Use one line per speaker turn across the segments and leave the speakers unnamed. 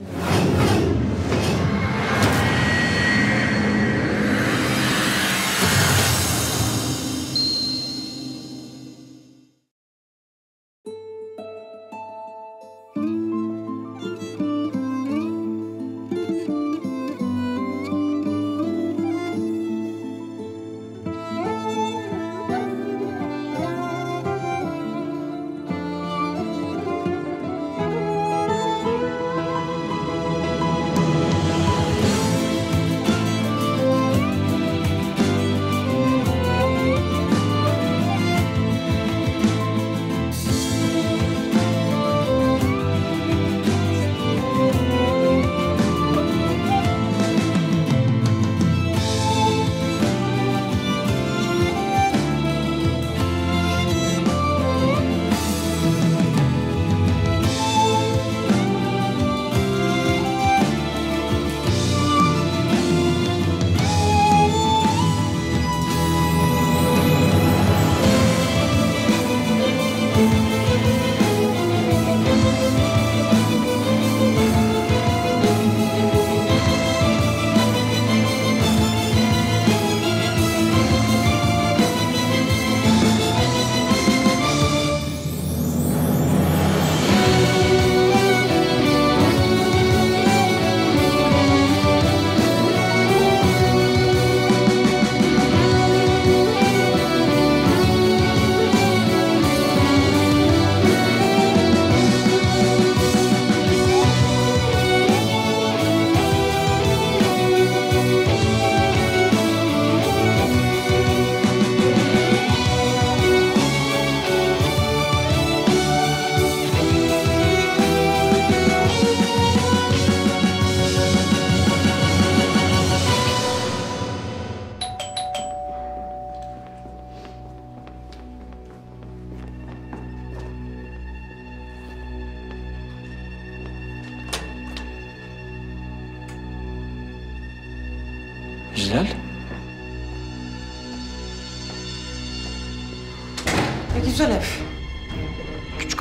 はい。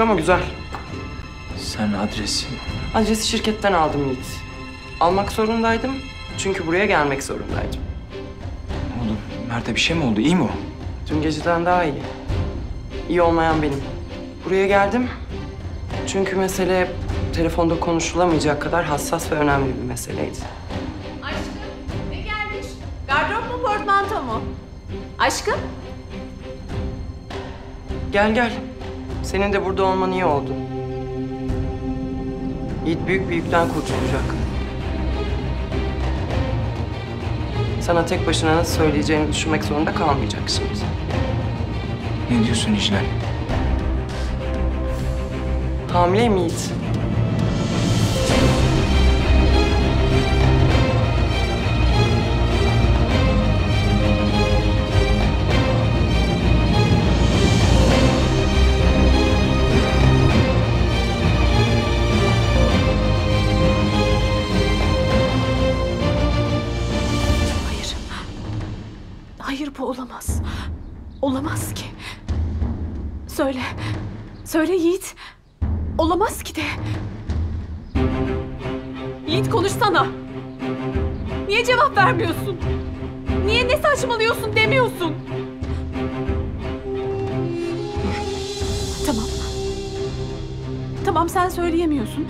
Ama güzel.
Sen adresi...
Adresi şirketten aldım Yiğit. Almak zorundaydım. Çünkü buraya gelmek zorundaydım.
Oğlum Mert'e bir şey mi oldu? İyi mi o?
Dün geceden daha iyi. İyi olmayan benim. Buraya geldim. Çünkü mesele telefonda konuşulamayacak kadar hassas ve önemli bir meseleydi.
Aşkım ne gelmiş? Gardırop mu portmanto mu? Aşkım?
Gel gel. Senin de burada olman iyi oldu. Yiğit büyük bir yükten kurtulacak. Sana tek başına nasıl söyleyeceğini düşünmek zorunda kalmayacak şimdi.
Ne diyorsun Hilal?
Hamileyim Yiğit.
Söyleyemiyorsun.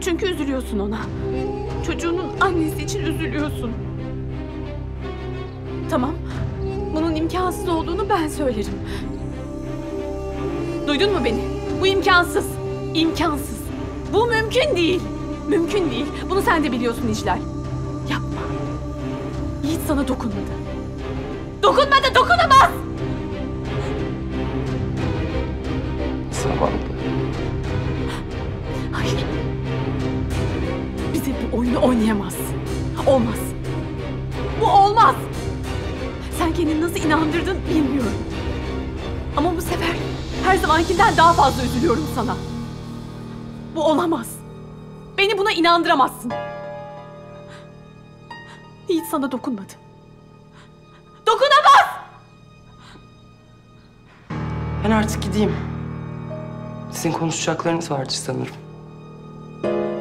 Çünkü üzülüyorsun ona. Çocuğunun annesi için üzülüyorsun. Tamam. Bunun imkansız olduğunu ben söylerim. Duydun mu beni? Bu imkansız. İmkansız. Bu mümkün değil. Mümkün değil. Bunu sen de biliyorsun İclal. Yapma. Yiğit sana dokunmadı. Dokunmadı, dokunamaz! Hayır. Bize bu oyunu oynayamazsın. Olmaz. Bu olmaz. Sen kendini nasıl inandırdın bilmiyorum. Ama bu sefer her zamankinden daha fazla üzülüyorum sana. Bu olamaz. Beni buna inandıramazsın. Yiğit sana dokunmadı. Dokunamaz!
Ben artık gideyim. Sizin konuşacaklarınız vardır sanırım.
thank you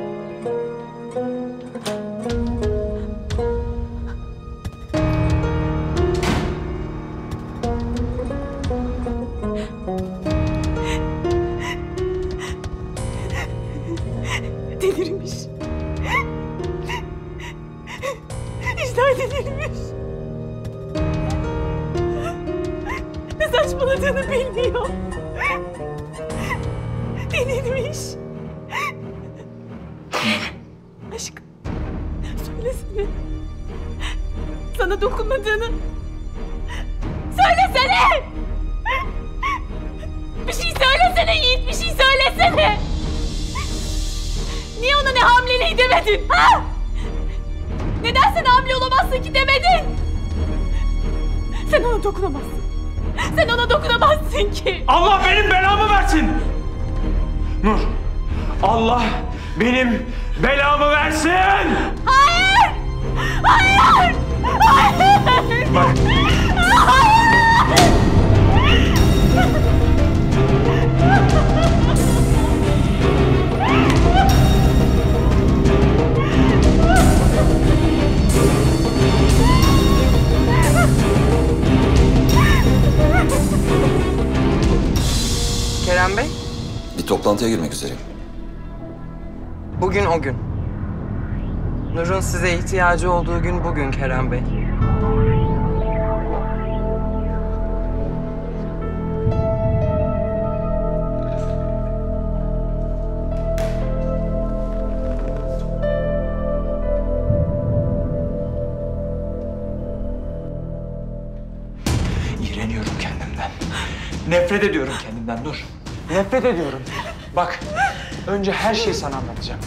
söylesene! Niye ona ne hamileliği demedin, ha? Neden sen hamile olamazsın ki demedin? Sen ona dokunamazsın. Sen ona dokunamazsın ki.
Allah benim belamı versin! Nur, Allah benim belamı versin!
Hayır! Hayır! Hayır!
Bak,
Kerem Bey,
Bir toplantıya girmek üzereyim.
bugün o gün. Nur'un size ihtiyacı olduğu gün bugün Kerem Bey.
iğreniyorum kendimden. Nefret ediyorum kendimden Nur. Nefret ediyorum. Bak, önce her şeyi sana anlatacağım.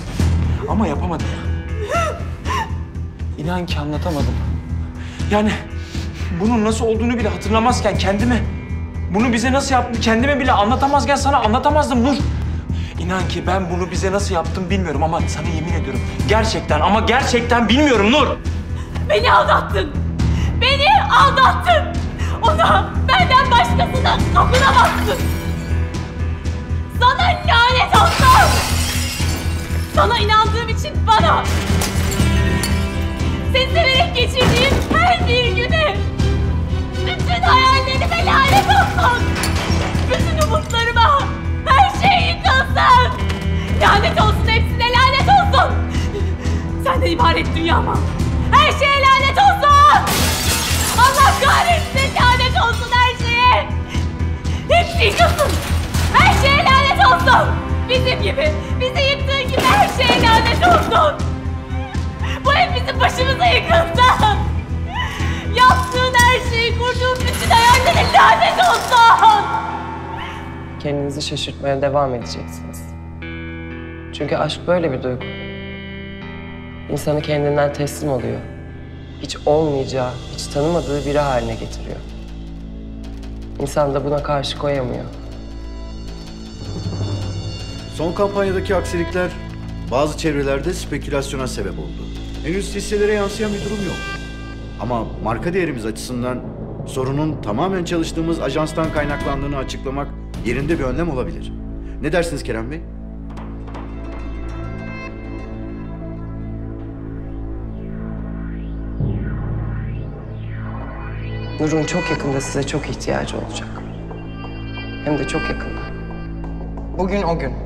Ama yapamadım. İnan ki anlatamadım. Yani bunun nasıl olduğunu bile hatırlamazken kendime, bunu bize nasıl yaptım kendime bile anlatamazken sana anlatamazdım Nur. İnan ki ben bunu bize nasıl yaptım bilmiyorum ama sana yemin ediyorum. Gerçekten ama gerçekten bilmiyorum Nur.
Beni aldattın. Beni aldattın. Ona benden başkasına dokunamazsın. Sana lanet olsun. Sana inandığım için bana. Seni severek geçirdiğim her bir güne. Bütün hayallerime lanet olsun. Bütün umutlarıma her şey yıkılsın. Lanet olsun hepsine lanet olsun. Senden ibaret dünyama. Her şeye lanet olsun. Allah kahretsin lanet olsun her şeye. Hepsi yıkılsın. Her şeye lanet olsun. Bizim gibi, bizi yıktığın gibi her şeye lanet olsun. Bu ev bizim başımıza yıkılsın. Yaptığın her şeyi, kurduğun bütün hayallere lanet olsun.
Kendinizi şaşırtmaya devam edeceksiniz. Çünkü aşk böyle bir duygu. İnsanı kendinden teslim oluyor. Hiç olmayacağı, hiç tanımadığı biri haline getiriyor. İnsan da buna karşı koyamıyor.
Son kampanyadaki aksilikler bazı çevrelerde spekülasyona sebep oldu. Henüz hisselere yansıyan bir durum yok. Ama marka değerimiz açısından sorunun tamamen çalıştığımız ajanstan kaynaklandığını açıklamak yerinde bir önlem olabilir. Ne dersiniz Kerem Bey?
Nur'un çok yakında size çok ihtiyacı olacak. Hem de çok yakında. Bugün o gün.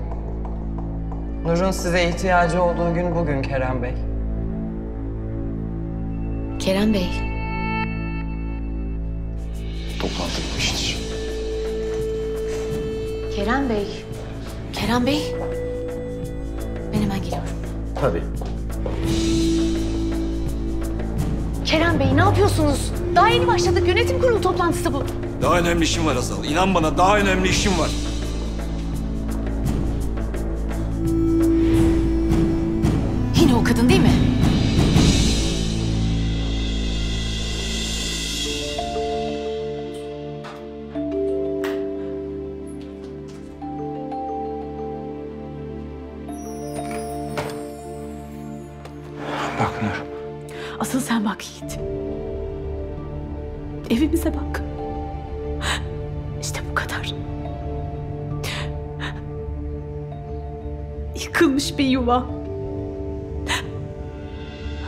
Nur'un size ihtiyacı olduğu gün bugün Kerem Bey.
Kerem Bey,
Toplantı bitmiştir.
Kerem Bey. Kerem Bey. Ben hemen geliyorum.
Tabii.
Kerem Bey ne yapıyorsunuz? Daha yeni başladık. Yönetim kurulu toplantısı bu.
Daha önemli işim var Azal. İnan bana daha önemli işim var.
Yıkılmış bir yuva.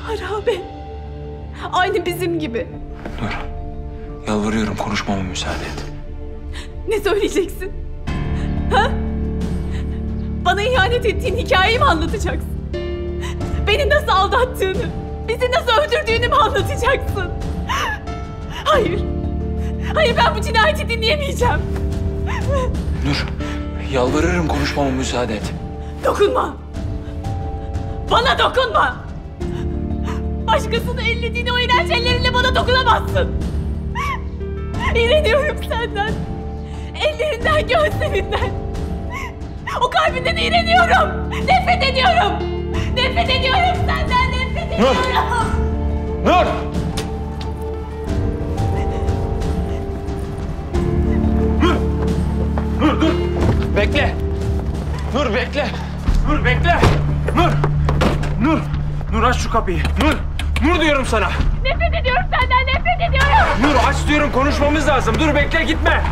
Harabe. Aynı bizim gibi.
Nur. Yalvarıyorum konuşmama müsaade et.
Ne söyleyeceksin? Ha? Bana ihanet ettiğin hikayeyi mi anlatacaksın? nasıl aldattığını, bizi nasıl öldürdüğünü mü anlatacaksın? Hayır. Hayır ben bu cinayeti dinleyemeyeceğim.
Nur, yalvarırım konuşmama müsaade et.
Dokunma. Bana dokunma. Başkasını ellediğini o iğrenç ellerinle bana dokunamazsın. İğreniyorum senden. Ellerinden, gözlerinden. O kalbinden iğreniyorum. Nefret ediyorum. Nefret ediyorum senden, nefret ediyorum.
Nur! Nur! Nur dur! Bekle! Nur bekle! Nur! Nur! Nur aç şu kapıyı. Nur! Nur diyorum sana.
Nefret ediyorum senden, nefret ediyorum.
Nur aç diyorum konuşmamız lazım. Dur bekle gitme.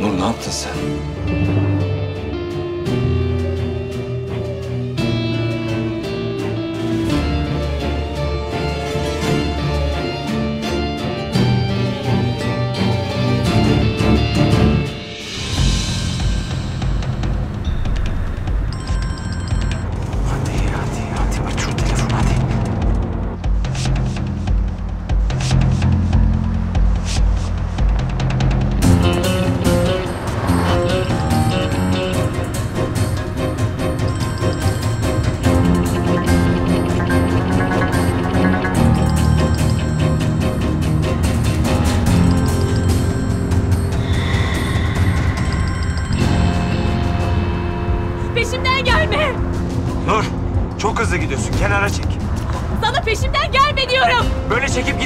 Nur ne yaptın sen?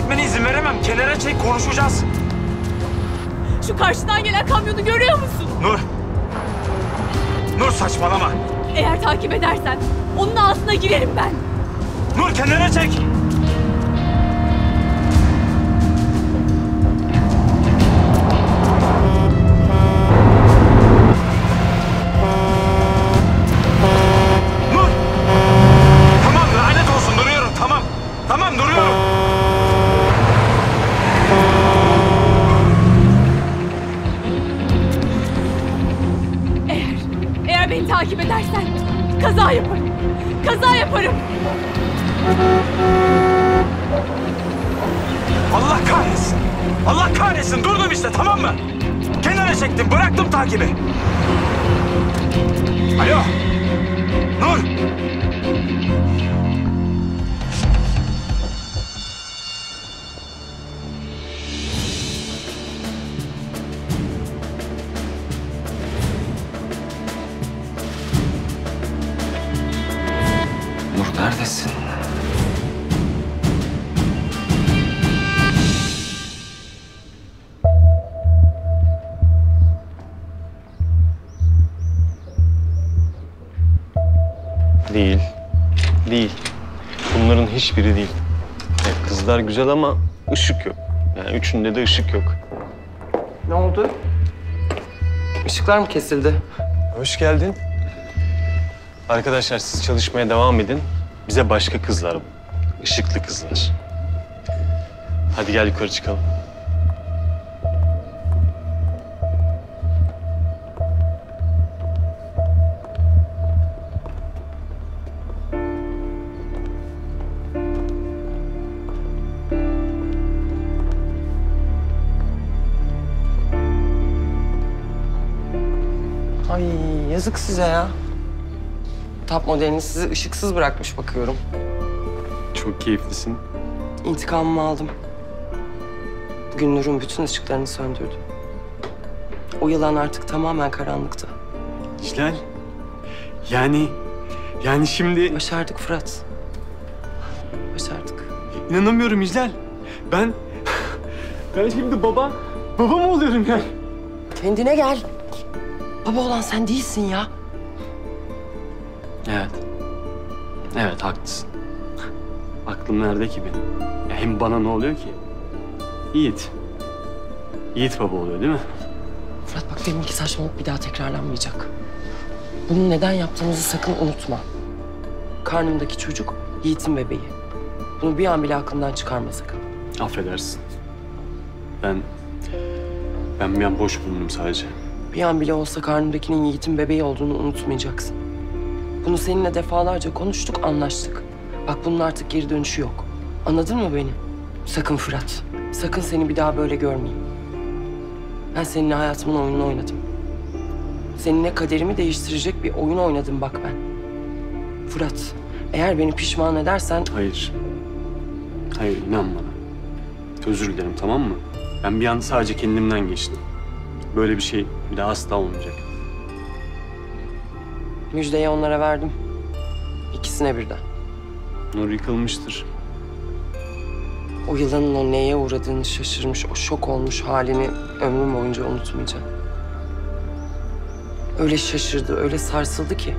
Gitmene izin veremem. Kenara çek konuşacağız.
Şu karşıdan gelen kamyonu görüyor musun?
Nur. Nur saçmalama.
Eğer takip edersen onun ağzına girerim ben.
Nur kenara çek.
Kaza yaparım. Kaza yaparım.
Allah kahretsin. Allah kahretsin durdum işte tamam mı? Kenara çektim bıraktım takibi. Alo. Nur.
Hiçbiri değil. Ya kızlar güzel ama ışık yok. Yani üçünde de ışık yok.
Ne oldu? Işıklar mı kesildi?
Hoş geldin. Arkadaşlar siz çalışmaya devam edin. Bize başka kızlar bu. Işıklı kızlar. Hadi gel yukarı çıkalım.
Yazık size ya. Top modelini sizi ışıksız bırakmış bakıyorum.
Çok keyiflisin.
İntikamımı aldım. Bugün Nur'un bütün ışıklarını söndürdüm. O yılan artık tamamen karanlıkta.
Hilal. Yani, yani şimdi
Başardık Fırat. Başardık.
inanamıyorum Hilal. Ben, ben şimdi baba, baba mı oluyorum ya?
Kendine gel. Baba olan sen değilsin ya.
Evet. Evet haklısın. Aklım nerede ki benim? Ya hem bana ne oluyor ki? Yiğit. Yiğit baba oluyor değil mi?
Fırat bak benimki saçmalık bir daha tekrarlanmayacak. Bunu neden yaptığımızı sakın unutma. Karnımdaki çocuk Yiğit'in bebeği. Bunu bir an bile aklından çıkarma sakın.
Affedersin. Ben... Ben bir an boş bulundum sadece.
Bir an bile olsa karnımdakinin Yiğit'in bebeği olduğunu unutmayacaksın. Bunu seninle defalarca konuştuk, anlaştık. Bak bunun artık geri dönüşü yok. Anladın mı beni? Sakın Fırat. Sakın seni bir daha böyle görmeyeyim. Ben seninle hayatımın oyununu oynadım. Seninle kaderimi değiştirecek bir oyun oynadım bak ben. Fırat, eğer beni pişman edersen
Hayır. Hayır inan bana. Özür dilerim tamam mı? Ben bir an sadece kendimden geçtim. Böyle bir şey bir daha asla olmayacak.
müjdeyi onlara verdim. İkisine birden.
Nur yıkılmıştır.
O yılanın o neye uğradığını şaşırmış, o şok olmuş halini ömrüm boyunca unutmayacağım. Öyle şaşırdı, öyle sarsıldı ki.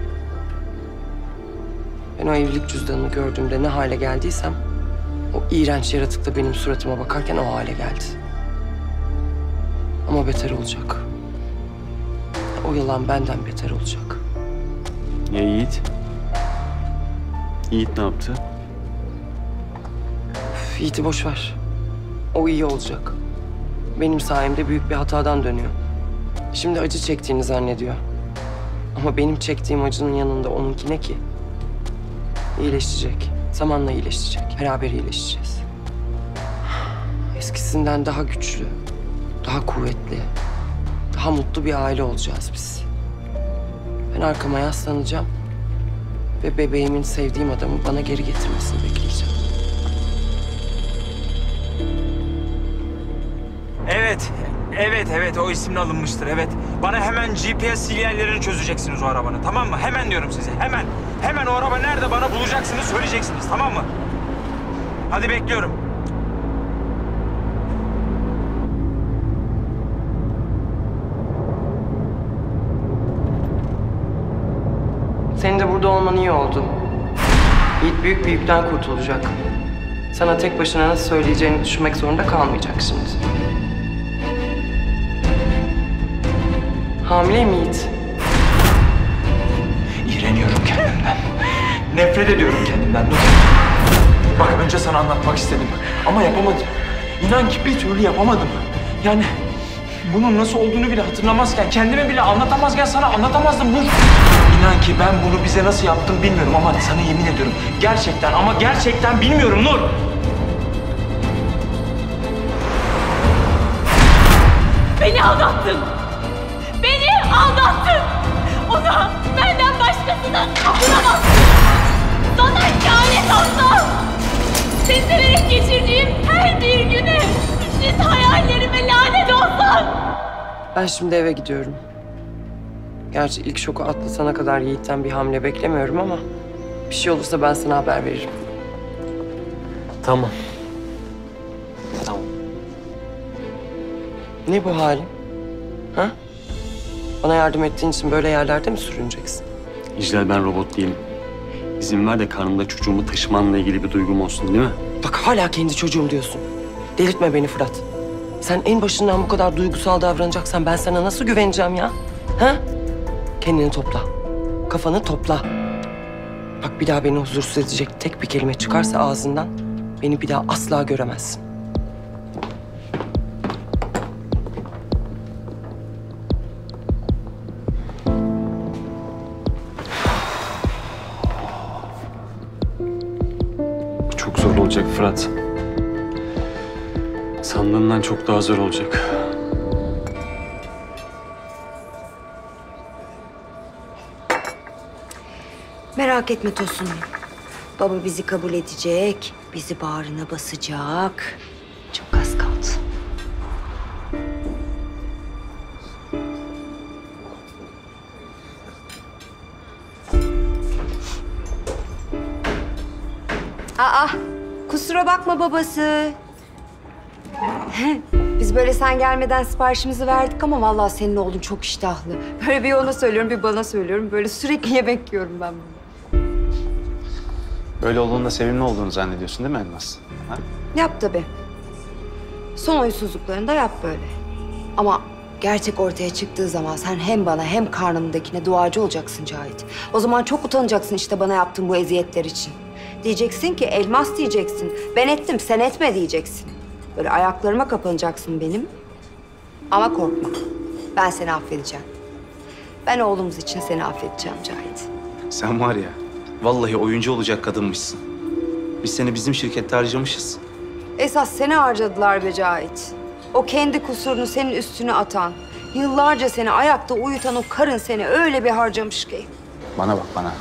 Ben o evlilik cüzdanını gördüğümde ne hale geldiysem... ...o iğrenç yaratık da benim suratıma bakarken o hale geldi. Ama beter olacak. O yılan benden beter olacak.
Ya Yiğit? Yiğit ne yaptı?
Üf, Yiğit'i boş ver. O iyi olacak. Benim sayemde büyük bir hatadan dönüyor. Şimdi acı çektiğini zannediyor. Ama benim çektiğim acının yanında onunki ne ki? İyileşecek. Zamanla iyileşecek. Beraber iyileşeceğiz. Eskisinden daha güçlü, daha kuvvetli, daha mutlu bir aile olacağız biz. Ben arkama yaslanacağım ve bebeğimin sevdiğim adamı bana geri getirmesini bekleyeceğim.
Evet, evet, evet o isimle alınmıştır, evet. Bana hemen GPS sinyallerini çözeceksiniz o arabanın, tamam mı? Hemen diyorum size, hemen. Hemen o araba nerede bana bulacaksınız, söyleyeceksiniz, tamam mı? Hadi bekliyorum.
Burada olman iyi oldu. Yiğit büyük bir yükten kurtulacak. Sana tek başına nasıl söyleyeceğini düşünmek zorunda kalmayacak şimdi. Hamileyim Yiğit.
İğreniyorum kendimden. Nefret ediyorum kendimden. Bak önce sana anlatmak istedim ama yapamadım. İnan ki bir türlü yapamadım. Yani bunun nasıl olduğunu bile hatırlamazken, kendime bile anlatamazken sana anlatamazdım Nur. İnan ki ben bunu bize nasıl yaptım bilmiyorum ama sana yemin ediyorum. Gerçekten ama gerçekten bilmiyorum Nur.
Beni aldattın. Beni aldattın. Ona benden başkasına kapılamazsın. Sana lanet olsun. Seni geçirdiğim her bir güne, bütün hayallerime lanet olsun.
Ben şimdi eve gidiyorum. Gerçi ilk şoku atlatana kadar Yiğit'ten bir hamle beklemiyorum ama... ...bir şey olursa ben sana haber veririm.
Tamam. Tamam.
Ne bu halin? Ha? Bana yardım ettiğin için böyle yerlerde mi sürüneceksin?
İclal ben robot değilim. İzin ver de karnımda çocuğumu taşımanla ilgili bir duygum olsun değil mi?
Bak hala kendi çocuğum diyorsun. Delirtme beni Fırat. Sen en başından bu kadar duygusal davranacaksan ben sana nasıl güveneceğim ya? Ha? Kendini topla. Kafanı topla. Bak bir daha beni huzursuz edecek tek bir kelime çıkarsa ağzından beni bir daha asla göremezsin.
Çok zor olacak Fırat. Sandığımdan çok daha zor olacak.
Merak etme Tosun. Baba bizi kabul edecek, bizi bağrına basacak. Çok az kaldı. Aa, kusura bakma babası. Biz böyle sen gelmeden siparişimizi verdik ama vallahi senin oğlun çok iştahlı. Böyle bir ona söylüyorum, bir bana söylüyorum. Böyle sürekli yemek yiyorum ben bunu.
Böyle olduğunda sevimli olduğunu zannediyorsun değil mi Elmas? Ha?
Yap tabii. Son huysuzluklarını da yap böyle. Ama gerçek ortaya çıktığı zaman sen hem bana hem karnımdakine duacı olacaksın Cahit. O zaman çok utanacaksın işte bana yaptığın bu eziyetler için. Diyeceksin ki elmas diyeceksin. Ben ettim sen etme diyeceksin. Böyle ayaklarıma kapanacaksın benim. Ama korkma. Ben seni affedeceğim. Ben oğlumuz için seni affedeceğim Cahit.
Sen var ya, vallahi oyuncu olacak kadınmışsın. Biz seni bizim şirkette harcamışız.
Esas seni harcadılar be Cahit. O kendi kusurunu senin üstüne atan, yıllarca seni ayakta uyutan o karın seni öyle bir harcamış ki.
Bana bak bana.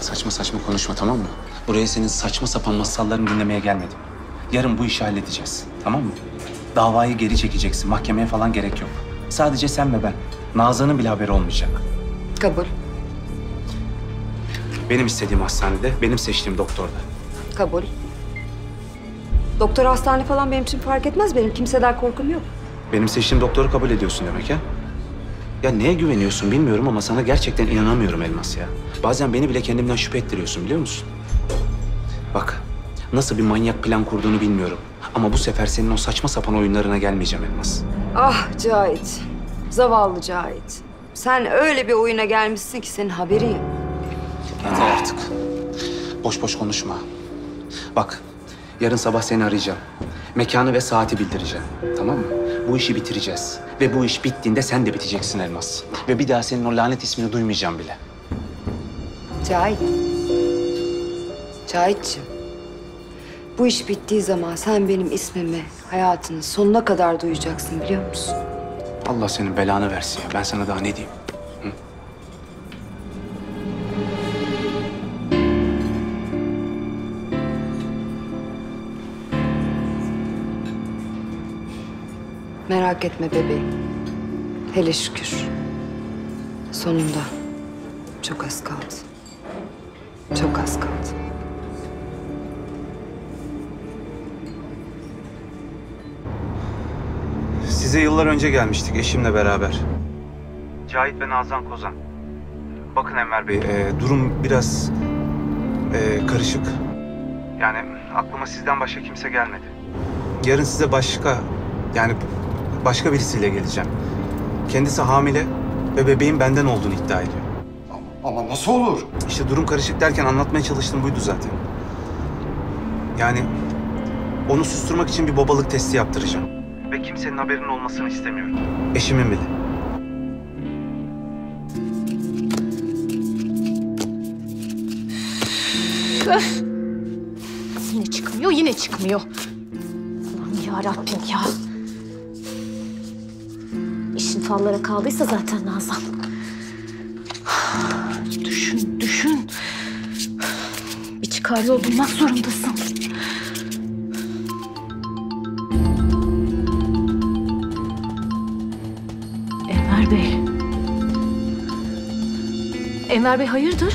Saçma saçma konuşma tamam mı? Buraya senin saçma sapan masallarını dinlemeye gelmedim. Yarın bu işi halledeceğiz. Tamam mı? Davayı geri çekeceksin. Mahkemeye falan gerek yok. Sadece sen ve ben. Nazan'ın bile haberi olmayacak.
Kabul,
Benim istediğim hastanede, benim seçtiğim doktorda.
kabul. Doktor hastane falan benim için fark etmez. Benim kimseden korkum yok.
Benim seçtiğim doktoru kabul ediyorsun demek ha? Ya neye güveniyorsun bilmiyorum ama sana gerçekten inanamıyorum Elmas ya. Bazen beni bile kendimden şüphe ettiriyorsun biliyor musun? Bak, nasıl bir manyak plan kurduğunu bilmiyorum. Ama bu sefer senin o saçma sapan oyunlarına gelmeyeceğim Elmas.
Ah Cahit, zavallı Cahit. Sen öyle bir oyuna gelmişsin ki senin haberin yok.
Yeter artık. Boş boş konuşma. Bak, yarın sabah seni arayacağım. Mekanı ve saati bildireceğim. Tamam mı? Bu işi bitireceğiz. Ve bu iş bittiğinde sen de biteceksin Elmas. Ve bir daha senin o lanet ismini duymayacağım bile.
Cahit. Cahit'ciğim. Bu iş bittiği zaman sen benim ismimi hayatının sonuna kadar duyacaksın biliyor musun?
Allah senin belanı versin ya. Ben sana daha ne diyeyim?
Merak etme bebeğim. Hele şükür. Sonunda. Çok az kaldı. Çok az kaldı.
Size yıllar önce gelmiştik eşimle beraber. Cahit ve Nazan Kozan. Bakın Enver Bey, e, durum biraz e, karışık. Yani aklıma sizden başka kimse gelmedi. Yarın size başka, yani başka birisiyle geleceğim. Kendisi hamile ve bebeğin benden olduğunu iddia ediyor.
Ama nasıl olur?
İşte durum karışık derken anlatmaya çalıştığım buydu zaten. Yani onu susturmak için bir babalık testi yaptıracağım. Ve kimsenin haberinin olmasını istemiyorum. Eşimin bile.
Yine çıkmıyor, yine çıkmıyor. Allah'ım ya Rabbim ya. İşin fallara kaldıysa zaten Nazan. Düşün, düşün. Bir çıkar yol bulmak zorundasın. Enver Bey hayırdır?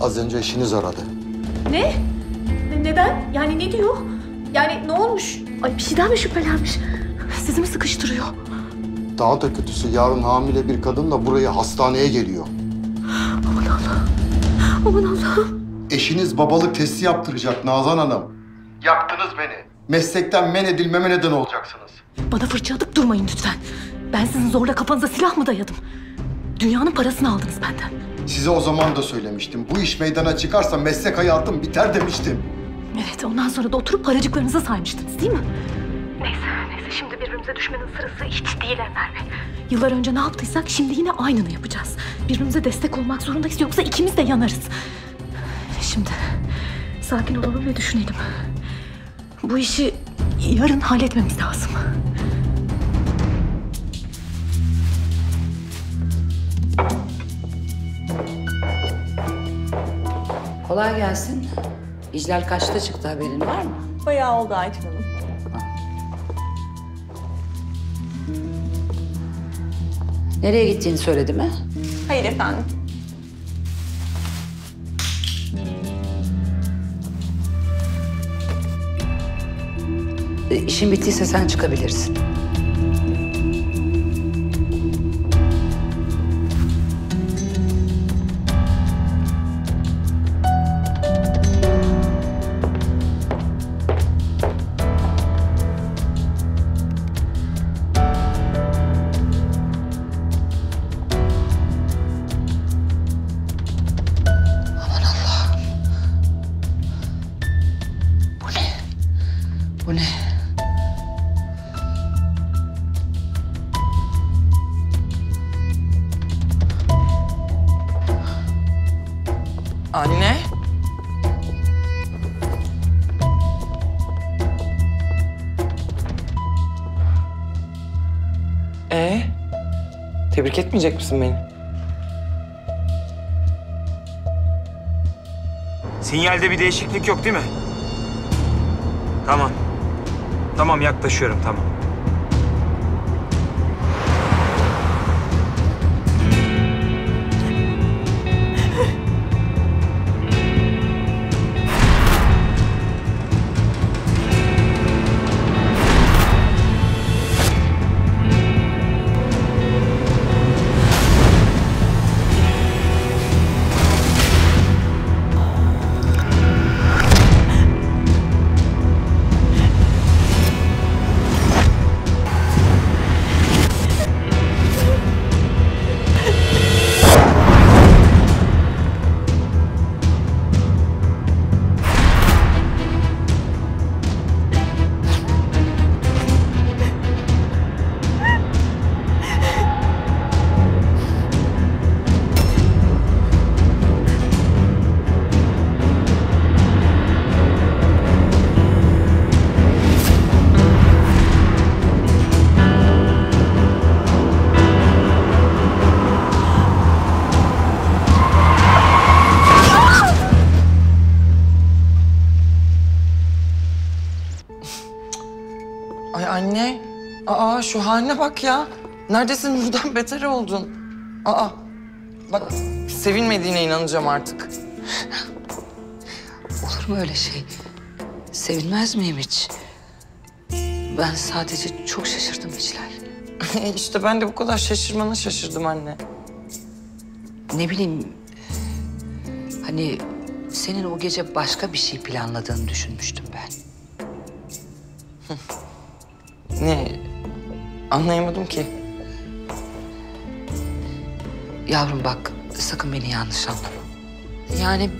Az önce eşiniz aradı.
Ne? Ne- Neden? Yani ne diyor? Yani ne olmuş? Ay bir şeyden mi şüphelenmiş? Sizi mi sıkıştırıyor?
Daha da kötüsü yarın hamile bir kadınla buraya hastaneye geliyor.
Aman Allah'ım. Aman Allah'ım.
Eşiniz babalık testi yaptıracak Nazan Hanım. Yaktınız beni. Meslekten men edilmeme neden olacaksınız.
Bana fırça atıp durmayın lütfen. Ben sizin zorla kafanıza silah mı dayadım? Dünyanın parasını aldınız benden.
Size o zaman da söylemiştim. Bu iş meydana çıkarsa meslek hayatım biter demiştim.
Evet ondan sonra da oturup paracıklarınızı saymıştınız değil mi? Neyse neyse şimdi birbirimize düşmenin sırası hiç değil Enver Bey. Yıllar önce ne yaptıysak şimdi yine aynını yapacağız. Birbirimize destek olmak zorundayız yoksa ikimiz de yanarız. Şimdi sakin olalım ve düşünelim. Bu işi yarın halletmemiz lazım.
Kolay gelsin. İclal kaçta çıktı haberin var mı?
Bayağı oldu Aytun Hanım.
Nereye gittiğini söyledi mi?
Hayır efendim.
E, İşin bittiyse sen çıkabilirsin.
Ee? Tebrik etmeyecek misin beni?
Sinyalde bir değişiklik yok değil mi? Tamam. Tamam yaklaşıyorum tamam.
Aa şu haline bak ya. Neredesin Nur'dan beter oldun. Aa. Bak sevinmediğine inanacağım artık.
Olur mu öyle şey? Sevinmez miyim hiç? Ben sadece çok şaşırdım İclal.
işte ben de bu kadar şaşırmana şaşırdım anne.
Ne bileyim... Hani senin o gece başka bir şey planladığını düşünmüştüm ben.
Ne? Anlayamadım ki.
Yavrum bak sakın beni yanlış anlama. Yani...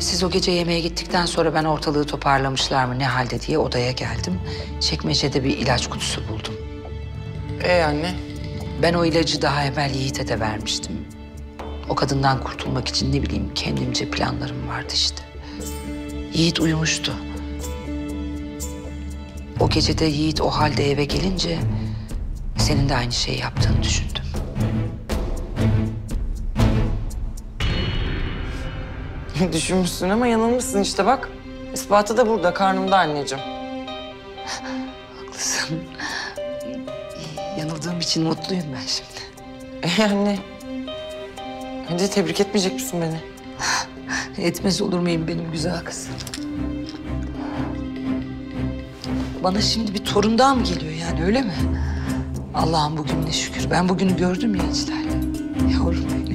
Siz o gece yemeğe gittikten sonra ben ortalığı toparlamışlar mı ne halde diye odaya geldim. Çekmecede bir ilaç kutusu buldum.
Ee anne?
Ben o ilacı daha evvel Yiğit'e de vermiştim. O kadından kurtulmak için ne bileyim kendimce planlarım vardı işte. Yiğit uyumuştu. O gece de Yiğit o halde eve gelince senin de aynı şeyi yaptığını düşündüm.
Düşünmüşsün ama yanılmışsın işte bak. İspatı da burada karnımda anneciğim.
Haklısın. Yanıldığım için mutluyum ben şimdi.
Ee anne. Hadi tebrik etmeyecek misin beni?
Etmez olur muyum benim güzel kızım? Bana şimdi bir torun daha mı geliyor yani öyle mi? Allah'ım bugün ne şükür. Ben bugünü gördüm ya İclal. Yavrum benim.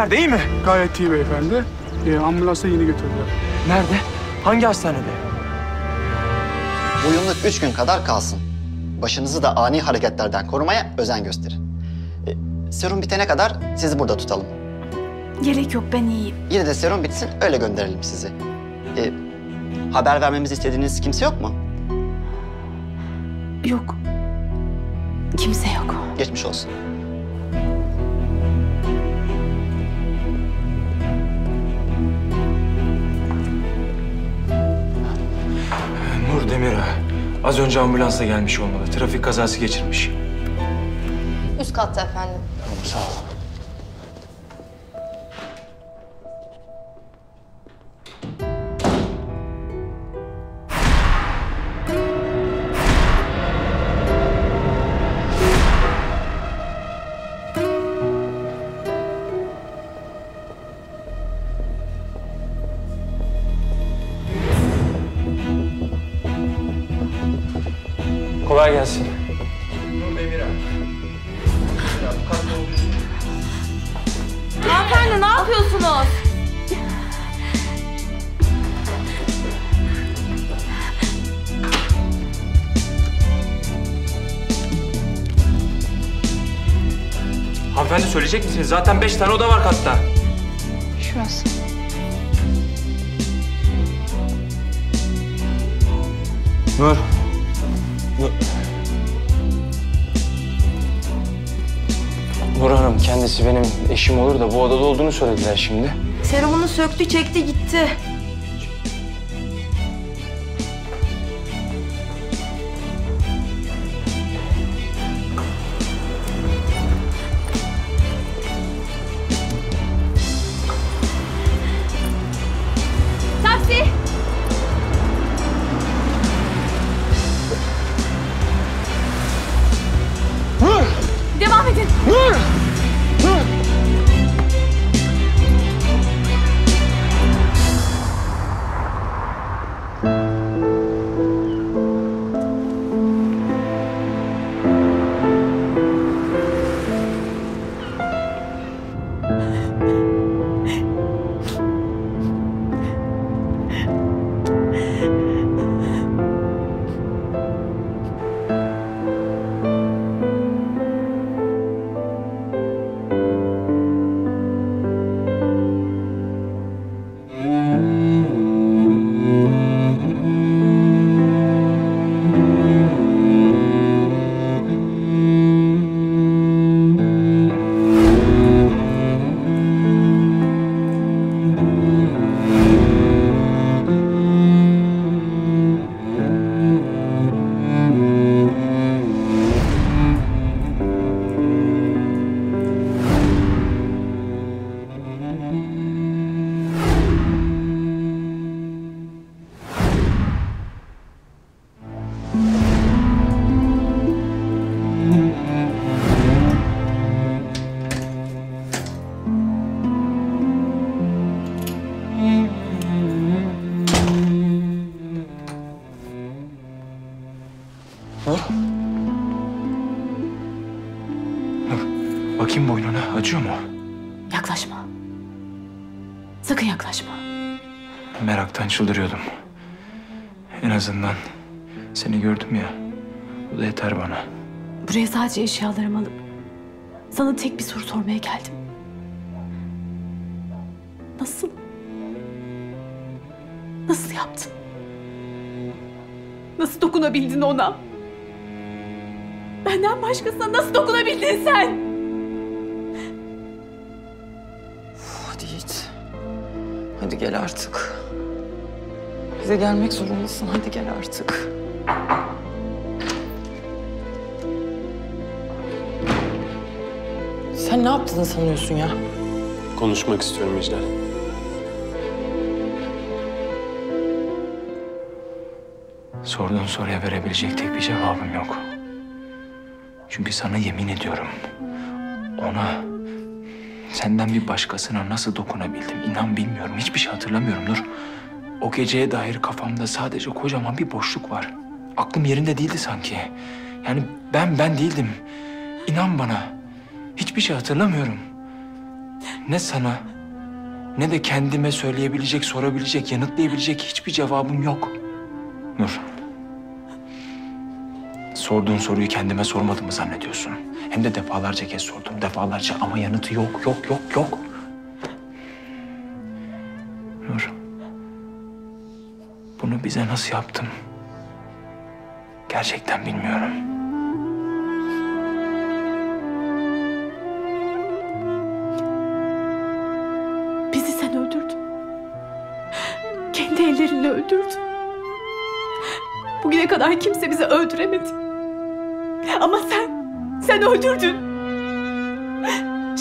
Nerede iyi mi?
Gayet iyi beyefendi. Ee, ambulansa yeni götürdüler.
Nerede? Hangi hastanede?
Bu yumruk üç gün kadar kalsın. Başınızı da ani hareketlerden korumaya özen gösterin. E, serum bitene kadar sizi burada tutalım.
Gerek yok ben iyiyim.
Yine de serum bitsin öyle gönderelim sizi. E, haber vermemizi istediğiniz kimse yok mu?
Yok. Kimse yok.
Geçmiş olsun.
Nur Demir'a. Az önce ambulansla gelmiş olmalı. Trafik kazası geçirmiş.
Üst katta efendim.
Söyleyecek misiniz? Zaten beş tane oda var katta.
Şurası.
Nur. Nur. Nur Hanım kendisi benim eşim olur da bu odada olduğunu söylediler şimdi.
Serumunu söktü, çekti, gitti.
Acıyor mu?
Yaklaşma. Sakın yaklaşma.
Meraktan çıldırıyordum. En azından seni gördüm ya. Bu da yeter bana.
Buraya sadece eşyalarımı alıp sana tek bir soru sormaya geldim. Nasıl? Nasıl yaptın? Nasıl dokunabildin ona? Benden başkasına nasıl dokunabildin sen?
Gel artık. Bize gelmek zorundasın. Hadi gel artık. Sen ne yaptığını sanıyorsun ya?
Konuşmak istiyorum İclal.
Sorduğun soruya verebilecek tek bir cevabım yok. Çünkü sana yemin ediyorum. Ona senden bir başkasına nasıl dokunabildim inan bilmiyorum. Hiçbir şey hatırlamıyorum Nur. O geceye dair kafamda sadece kocaman bir boşluk var. Aklım yerinde değildi sanki. Yani ben ben değildim. İnan bana. Hiçbir şey hatırlamıyorum. Ne sana ne de kendime söyleyebilecek, sorabilecek, yanıtlayabilecek hiçbir cevabım yok. Nur. Sorduğun soruyu kendime sormadığımı zannediyorsun. Hem de defalarca kez sordum. Defalarca ama yanıtı yok, yok, yok, yok. Nur. Bunu bize nasıl yaptım? Gerçekten bilmiyorum.
Bizi sen öldürdün. Kendi ellerinle öldürdün. Bugüne kadar kimse bizi öldüremedi. Ama sen, sen öldürdün.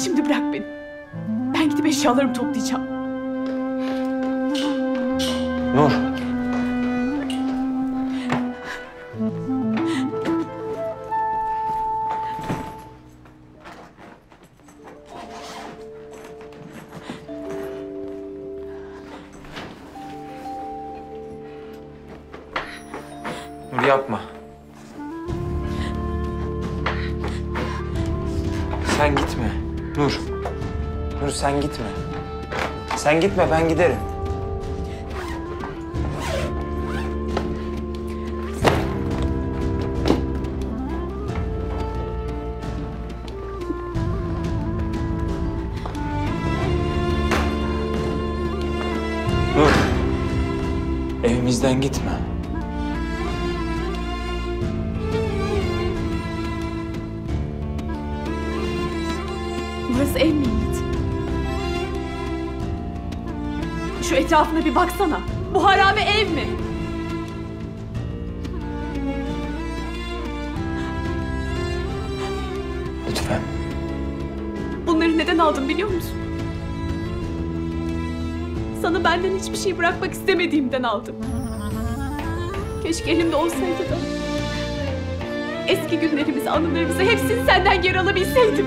Şimdi bırak beni. Ben gidip eşyalarımı toplayacağım.
Nur. Nur yapma. Sen gitme. Nur. Nur sen gitme. Sen gitme ben giderim.
Etrafına bir baksana. Bu harabe ev mi?
Lütfen.
Bunları neden aldım biliyor musun? Sana benden hiçbir şey bırakmak istemediğimden aldım. Keşke elimde olsaydı da. Eski günlerimizi, anılarımızı hepsini senden geri alabilseydim.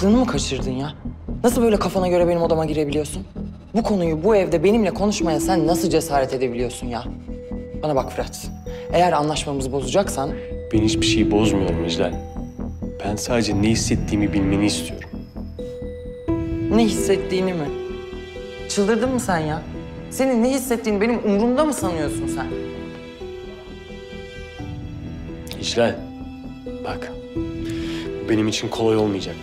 Aklını mı kaçırdın ya? Nasıl böyle kafana göre benim odama girebiliyorsun? Bu konuyu bu evde benimle konuşmaya sen nasıl cesaret edebiliyorsun ya? Bana bak Fırat. Eğer anlaşmamızı bozacaksan
Ben hiçbir şeyi bozmuyorum İclal. Ben sadece ne hissettiğimi bilmeni istiyorum.
ne hissettiğini mi? Çıldırdın mı sen ya? Senin ne hissettiğini benim umurumda mı sanıyorsun sen?
İclal, bak. Bu benim için kolay olmayacak.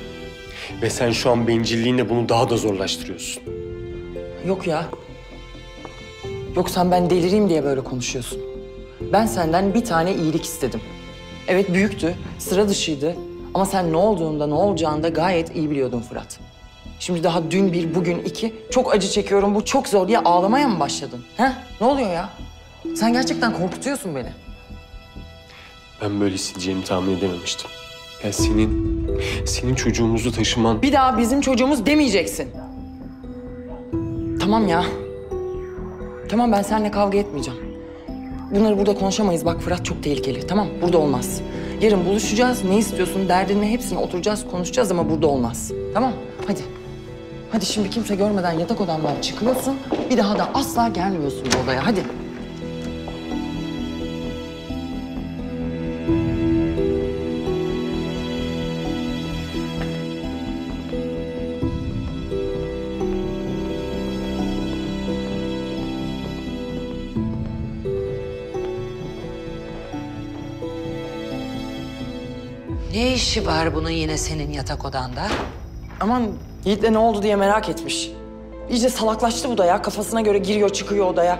Ve sen şu an bencilliğinle bunu daha da zorlaştırıyorsun.
Yok ya. Yok sen ben delireyim diye böyle konuşuyorsun. Ben senden bir tane iyilik istedim. Evet büyüktü, sıra dışıydı. Ama sen ne olduğunda, ne olacağını da gayet iyi biliyordun Fırat. Şimdi daha dün bir, bugün iki. Çok acı çekiyorum, bu çok zor diye ağlamaya mı başladın? He? Ne oluyor ya? Sen gerçekten korkutuyorsun beni.
Ben böyle hissedeceğimi tahmin edememiştim. Ya senin, senin çocuğumuzu taşıman...
Bir daha bizim çocuğumuz demeyeceksin. Tamam ya. Tamam ben seninle kavga etmeyeceğim. Bunları burada konuşamayız. Bak Fırat çok tehlikeli. Tamam burada olmaz. Yarın buluşacağız. Ne istiyorsun, derdin ne hepsini oturacağız, konuşacağız ama burada olmaz. Tamam Hadi. Hadi şimdi kimse görmeden yatak odamdan çıkıyorsun. Bir daha da asla gelmiyorsun bu odaya. Hadi.
İşi var bunun yine senin yatak odanda?
Aman Yiğit'le ne oldu diye merak etmiş. İyice salaklaştı bu da ya. Kafasına göre giriyor çıkıyor odaya.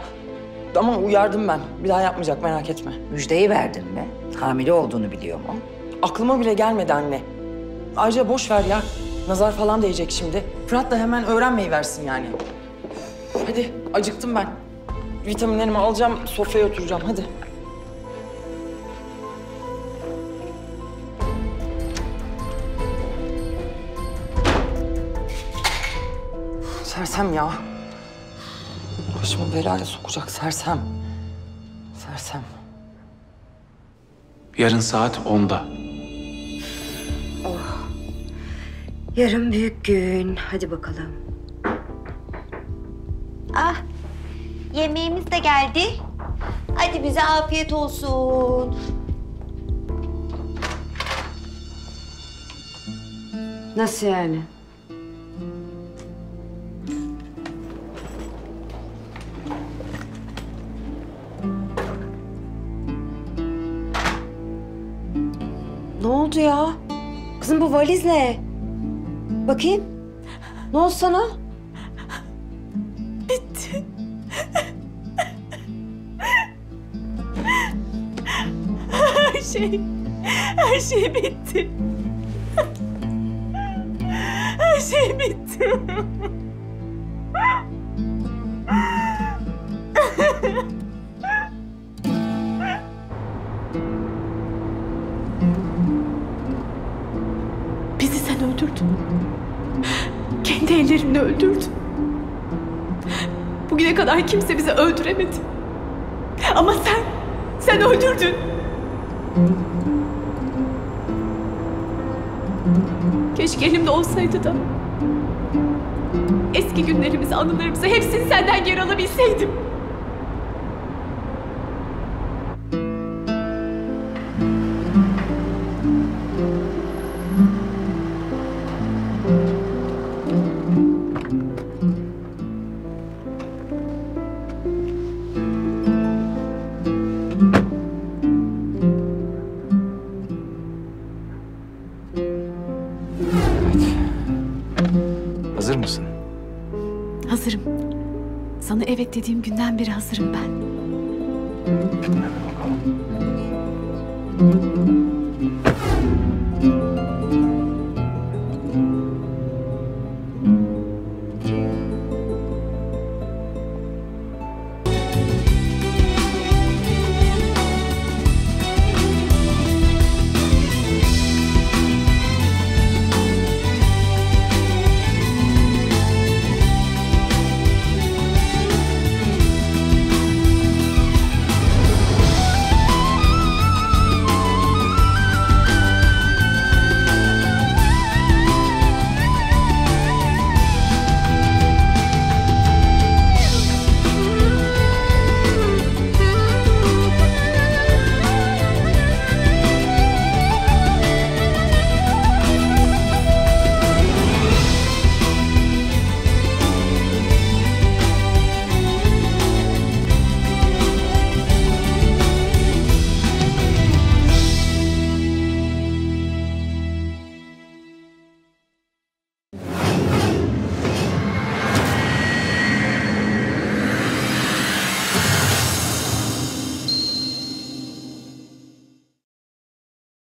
Ama uyardım ben. Bir daha yapmayacak merak etme.
Müjdeyi verdin mi? Hamile olduğunu biliyor mu?
Aklıma bile gelmedi anne. Ayrıca boş ver ya. Nazar falan değecek şimdi. Fırat da hemen öğrenmeyi versin yani. Hadi acıktım ben. Vitaminlerimi alacağım, sofraya oturacağım. Hadi. Sersem ya. Başımı belaya sokacak sersem. Sersem.
Yarın saat 10'da.
Yarın büyük gün. Hadi bakalım.
Ah, yemeğimiz de geldi. Hadi bize afiyet olsun.
Nasıl yani? Ne oldu ya? Kızım bu valiz ne? Bakayım. Ne oldu sana?
Bitti. Her şey, her şey bitti. Her şey bitti. Kadar kimse bizi öldüremedi. Ama sen, sen öldürdün. Keşke elimde olsaydı da eski günlerimizi, anılarımızı hepsini senden geri alabilseydim.
hazır mısın?
Hazırım. Sana evet dediğim günden beri hazırım ben.
Hadi bakalım.